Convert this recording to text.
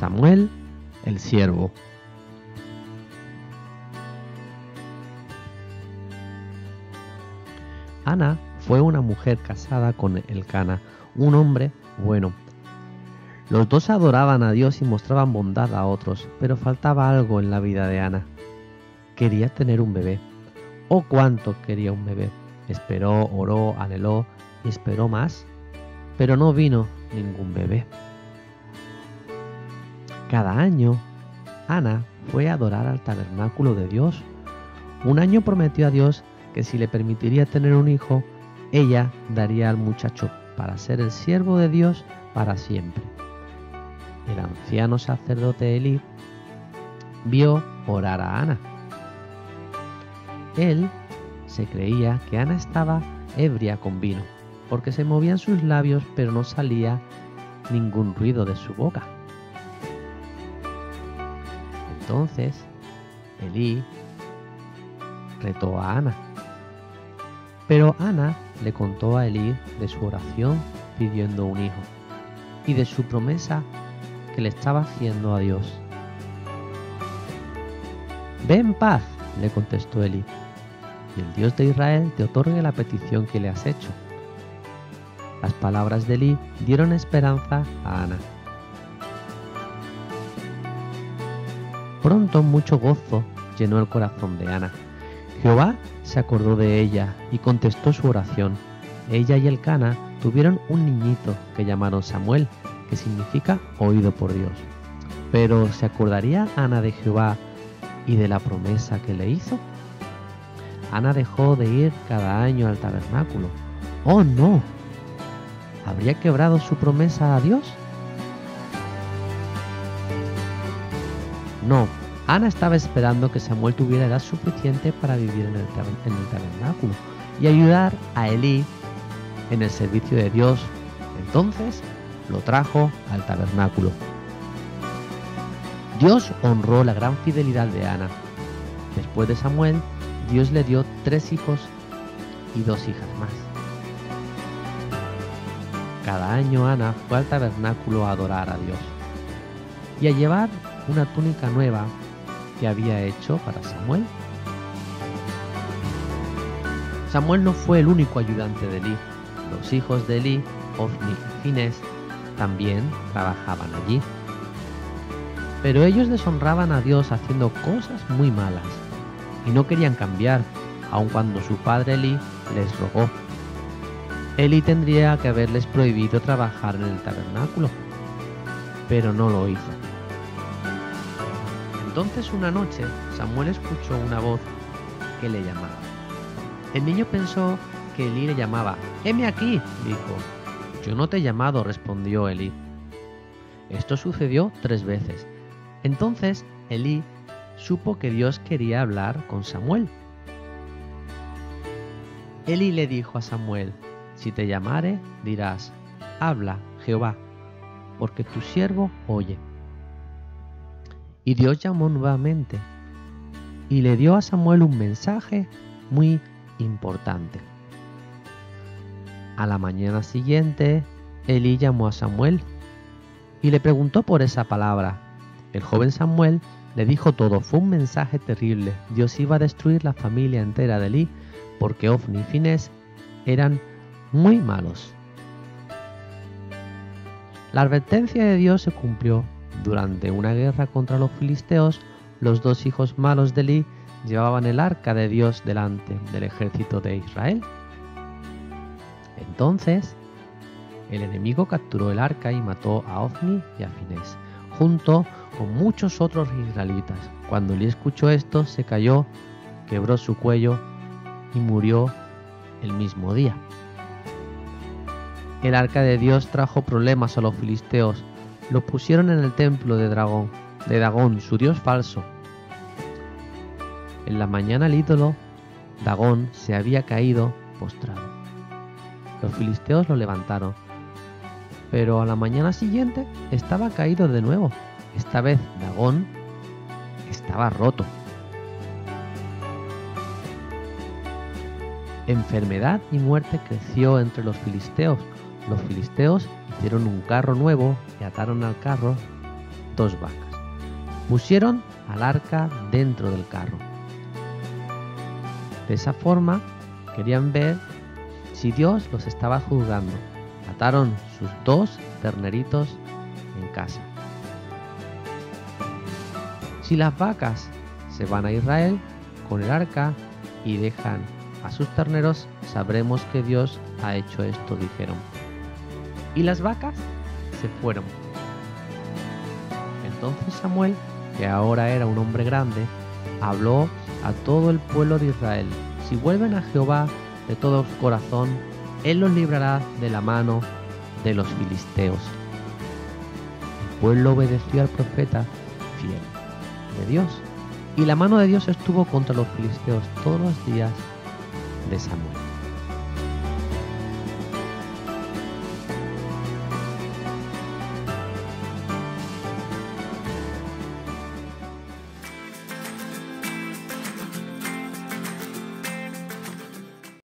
Samuel el siervo. Ana fue una mujer casada con Elcana, un hombre bueno. Los dos adoraban a Dios y mostraban bondad a otros, pero faltaba algo en la vida de Ana. Quería tener un bebé. Oh, cuánto quería un bebé. Esperó, oró, anheló y esperó más, pero no vino ningún bebé. Cada año, Ana fue a adorar al tabernáculo de Dios. Un año prometió a Dios que si le permitiría tener un hijo, ella daría al muchacho para ser el siervo de Dios para siempre. El anciano sacerdote Eli vio orar a Ana. Él se creía que Ana estaba ebria con vino, porque se movían sus labios pero no salía ningún ruido de su boca. Entonces, Elí retó a Ana. Pero Ana le contó a Elí de su oración pidiendo un hijo y de su promesa que le estaba haciendo a Dios. Ve en paz, le contestó Elí, y el Dios de Israel te otorgue la petición que le has hecho. Las palabras de Elí dieron esperanza a Ana. Mucho gozo llenó el corazón de Ana. Jehová se acordó de ella y contestó su oración. Ella y el Cana tuvieron un niñito que llamaron Samuel, que significa oído por Dios. Pero ¿se acordaría Ana de Jehová y de la promesa que le hizo? Ana dejó de ir cada año al tabernáculo. ¡Oh no! ¿Habría quebrado su promesa a Dios? No, Ana estaba esperando que Samuel tuviera edad suficiente para vivir en el, tabernáculo y ayudar a Elí en el servicio de Dios. Entonces lo trajo al tabernáculo. Dios honró la gran fidelidad de Ana. Después de Samuel, Dios le dio tres hijos y dos hijas más. Cada año Ana fue al tabernáculo a adorar a Dios y a llevar una túnica nueva que había hecho para Samuel. Samuel no fue el único ayudante de Eli. Los hijos de Eli, Ofni y Fines, también trabajaban allí. Pero ellos deshonraban a Dios haciendo cosas muy malas y no querían cambiar, aun cuando su padre Eli les rogó. Eli tendría que haberles prohibido trabajar en el tabernáculo, pero no lo hizo. Entonces una noche Samuel escuchó una voz que le llamaba. El niño pensó que Elí le llamaba. ¡Heme aquí! dijo. Yo no te he llamado, respondió Elí. Esto sucedió tres veces. Entonces Elí supo que Dios quería hablar con Samuel. Elí le dijo a Samuel, si te llamare, dirás, habla, Jehová, porque tu siervo oye. Y Dios llamó nuevamente y le dio a Samuel un mensaje muy importante. A la mañana siguiente, Elí llamó a Samuel y le preguntó por esa palabra. El joven Samuel le dijo todo, fue un mensaje terrible. Dios iba a destruir la familia entera de Elí porque Ofni y Fines eran muy malos. La advertencia de Dios se cumplió durante una guerra contra los filisteos, los dos hijos malos de Eli llevaban el arca de Dios delante del ejército de Israel. Entonces, el enemigo capturó el arca y mató a Ofni y a Finés, junto con muchos otros israelitas. Cuando Eli escuchó esto, se cayó, quebró su cuello y murió el mismo día. El arca de Dios trajo problemas a los filisteos lo pusieron en el templo de Dragón, de Dagón, su dios falso. En la mañana el ídolo Dagón se había caído postrado. Los filisteos lo levantaron, pero a la mañana siguiente estaba caído de nuevo. Esta vez Dagón estaba roto. Enfermedad y muerte creció entre los filisteos. Los filisteos hicieron un carro nuevo y ataron al carro dos vacas. Pusieron al arca dentro del carro. De esa forma querían ver si Dios los estaba juzgando. Ataron sus dos terneritos en casa. Si las vacas se van a Israel con el arca y dejan a sus terneros, sabremos que Dios ha hecho esto, dijeron. Y las vacas se fueron. Entonces Samuel, que ahora era un hombre grande, habló a todo el pueblo de Israel. Si vuelven a Jehová de todo su corazón, Él los librará de la mano de los filisteos. El pueblo obedeció al profeta fiel de Dios, y la mano de Dios estuvo contra los filisteos todos los días de Samuel.